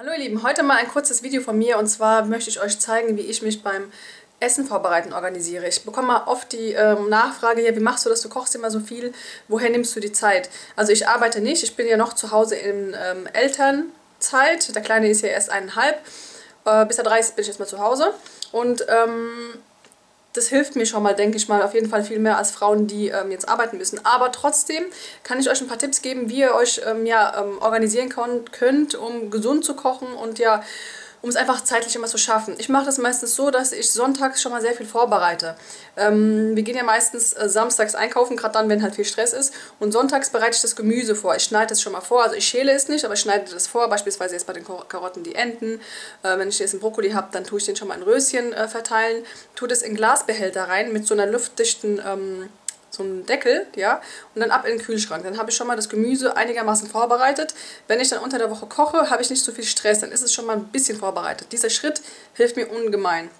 Hallo ihr Lieben, heute mal ein kurzes Video von mir. Und zwar möchte ich euch zeigen, wie ich mich beim Essen vorbereiten organisiere. Ich bekomme oft die ähm, Nachfrage, ja, wie machst du das, du kochst immer so viel, woher nimmst du die Zeit? Also ich arbeite nicht, ich bin ja noch zu Hause in ähm, Elternzeit, der Kleine ist ja erst eineinhalb, äh, bis er 30 bin ich jetzt mal zu Hause. Und ähm, das hilft mir schon mal, denke ich mal, auf jeden Fall viel mehr als Frauen, die ähm, jetzt arbeiten müssen. Aber trotzdem kann ich euch ein paar Tipps geben, wie ihr euch ähm, ja, ähm, organisieren könnt, um gesund zu kochen und ja um es einfach zeitlich immer zu schaffen. Ich mache das meistens so, dass ich sonntags schon mal sehr viel vorbereite. Ähm, wir gehen ja meistens äh, samstags einkaufen, gerade dann, wenn halt viel Stress ist. Und sonntags bereite ich das Gemüse vor. Ich schneide es schon mal vor. Also ich schäle es nicht, aber ich schneide das vor. Beispielsweise jetzt bei den Karotten die Enden. Äh, wenn ich jetzt einen Brokkoli habe, dann tue ich den schon mal in Röschen äh, verteilen. Tue das in Glasbehälter rein mit so einer luftdichten... Ähm, so einen Deckel, ja, und dann ab in den Kühlschrank. Dann habe ich schon mal das Gemüse einigermaßen vorbereitet. Wenn ich dann unter der Woche koche, habe ich nicht so viel Stress, dann ist es schon mal ein bisschen vorbereitet. Dieser Schritt hilft mir ungemein.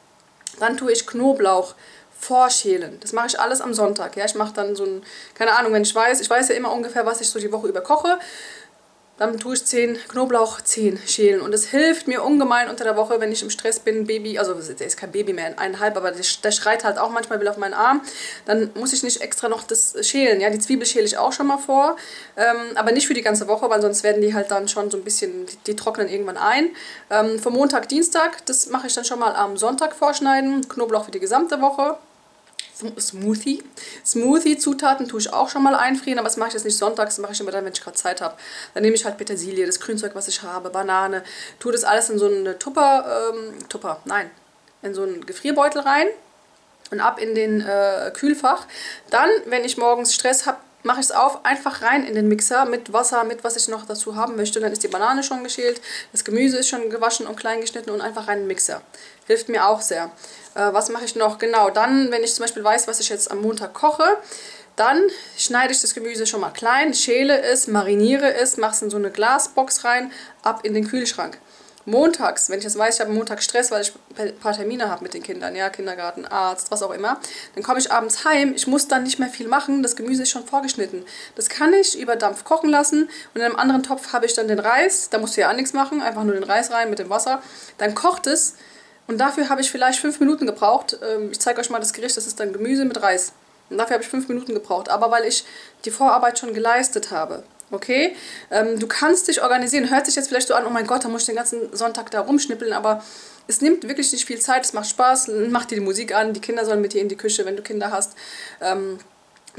Dann tue ich Knoblauch vorschälen. Das mache ich alles am Sonntag. Ja, ich mache dann so ein, keine Ahnung, wenn ich weiß, ich weiß ja immer ungefähr, was ich so die Woche über koche. Dann tue ich 10 Knoblauch, 10 schälen. Und es hilft mir ungemein unter der Woche, wenn ich im Stress bin, Baby, also der ist kein Baby mehr, eineinhalb, aber der, der schreit halt auch manchmal will auf meinen Arm. Dann muss ich nicht extra noch das schälen. Ja, die Zwiebel schäle ich auch schon mal vor. Ähm, aber nicht für die ganze Woche, weil sonst werden die halt dann schon so ein bisschen, die, die trocknen irgendwann ein. Ähm, für Montag, Dienstag, das mache ich dann schon mal am Sonntag vorschneiden. Knoblauch für die gesamte Woche. Smoothie. Smoothie-Zutaten tue ich auch schon mal einfrieren, aber das mache ich jetzt nicht sonntags, das mache ich immer dann, wenn ich gerade Zeit habe. Dann nehme ich halt Petersilie, das Grünzeug, was ich habe, Banane, tue das alles in so eine Tupper, ähm, Tupper, nein, in so einen Gefrierbeutel rein und ab in den äh, Kühlfach. Dann, wenn ich morgens Stress habe, mache ich es auf, einfach rein in den Mixer mit Wasser, mit was ich noch dazu haben möchte. Dann ist die Banane schon geschält, das Gemüse ist schon gewaschen und klein geschnitten und einfach rein in den Mixer. Hilft mir auch sehr. Äh, was mache ich noch? Genau, dann, wenn ich zum Beispiel weiß, was ich jetzt am Montag koche, dann schneide ich das Gemüse schon mal klein, schäle es, mariniere es, mache es in so eine Glasbox rein, ab in den Kühlschrank. Montags, wenn ich das weiß, ich habe Montag Stress, weil ich ein paar Termine habe mit den Kindern, ja, Kindergarten, Arzt, was auch immer, dann komme ich abends heim, ich muss dann nicht mehr viel machen, das Gemüse ist schon vorgeschnitten. Das kann ich über Dampf kochen lassen und in einem anderen Topf habe ich dann den Reis, da musst du ja auch nichts machen, einfach nur den Reis rein mit dem Wasser, dann kocht es und dafür habe ich vielleicht fünf Minuten gebraucht. Ähm, ich zeige euch mal das Gericht, das ist dann Gemüse mit Reis. Und dafür habe ich fünf Minuten gebraucht, aber weil ich die Vorarbeit schon geleistet habe. Okay? Ähm, du kannst dich organisieren. Hört sich jetzt vielleicht so an, oh mein Gott, da muss ich den ganzen Sonntag da rumschnippeln, aber es nimmt wirklich nicht viel Zeit, es macht Spaß, mach dir die Musik an, die Kinder sollen mit dir in die Küche, wenn du Kinder hast. Ähm,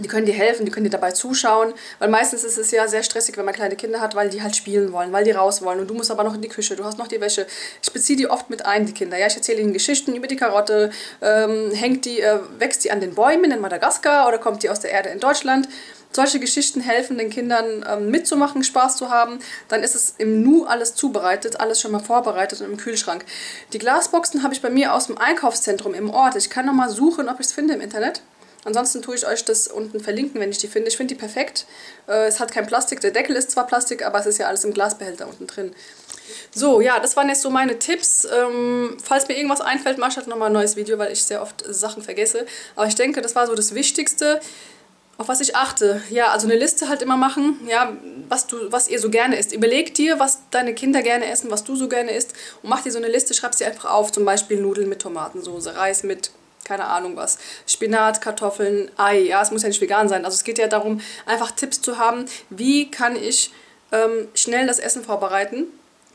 die können dir helfen, die können dir dabei zuschauen, weil meistens ist es ja sehr stressig, wenn man kleine Kinder hat, weil die halt spielen wollen, weil die raus wollen und du musst aber noch in die Küche, du hast noch die Wäsche. Ich beziehe die oft mit ein, die Kinder. Ja, ich erzähle ihnen Geschichten über die Karotte, ähm, hängt die, äh, wächst die an den Bäumen in Madagaskar oder kommt die aus der Erde in Deutschland. Solche Geschichten helfen den Kindern ähm, mitzumachen, Spaß zu haben. Dann ist es im Nu alles zubereitet, alles schon mal vorbereitet und im Kühlschrank. Die Glasboxen habe ich bei mir aus dem Einkaufszentrum im Ort. Ich kann noch mal suchen, ob ich es finde im Internet. Ansonsten tue ich euch das unten verlinken, wenn ich die finde. Ich finde die perfekt. Äh, es hat kein Plastik. Der Deckel ist zwar Plastik, aber es ist ja alles im Glasbehälter unten drin. So, ja, das waren jetzt so meine Tipps. Ähm, falls mir irgendwas einfällt, mache ich halt nochmal ein neues Video, weil ich sehr oft Sachen vergesse. Aber ich denke, das war so das Wichtigste, auf was ich achte. Ja, also eine Liste halt immer machen, ja, was, du, was ihr so gerne isst. Überleg dir, was deine Kinder gerne essen, was du so gerne isst und mach dir so eine Liste, schreib sie einfach auf. Zum Beispiel Nudeln mit Tomatensoße, Reis mit keine Ahnung was, Spinat, Kartoffeln, Ei, ja, es muss ja nicht vegan sein. Also es geht ja darum, einfach Tipps zu haben, wie kann ich ähm, schnell das Essen vorbereiten,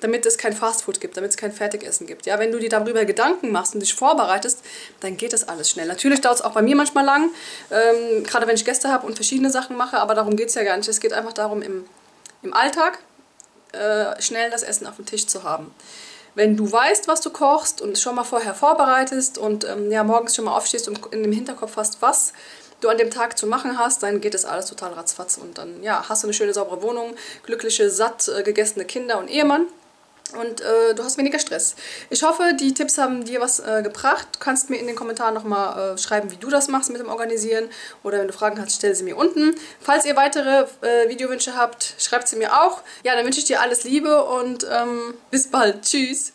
damit es kein Fastfood gibt, damit es kein Fertigessen gibt. Ja, wenn du dir darüber Gedanken machst und dich vorbereitest, dann geht das alles schnell. Natürlich dauert es auch bei mir manchmal lang, ähm, gerade wenn ich Gäste habe und verschiedene Sachen mache, aber darum geht es ja gar nicht. Es geht einfach darum, im, im Alltag äh, schnell das Essen auf dem Tisch zu haben wenn du weißt, was du kochst und schon mal vorher vorbereitest und ähm, ja, morgens schon mal aufstehst und in dem Hinterkopf hast, was du an dem Tag zu machen hast, dann geht das alles total ratzfatz und dann ja, hast du eine schöne, saubere Wohnung, glückliche, satt äh, gegessene Kinder und Ehemann und äh, du hast weniger Stress. Ich hoffe, die Tipps haben dir was äh, gebracht. Du kannst mir in den Kommentaren nochmal äh, schreiben, wie du das machst mit dem Organisieren. Oder wenn du Fragen hast, stell sie mir unten. Falls ihr weitere äh, Videowünsche habt, schreibt sie mir auch. Ja, dann wünsche ich dir alles Liebe und ähm, bis bald. Tschüss.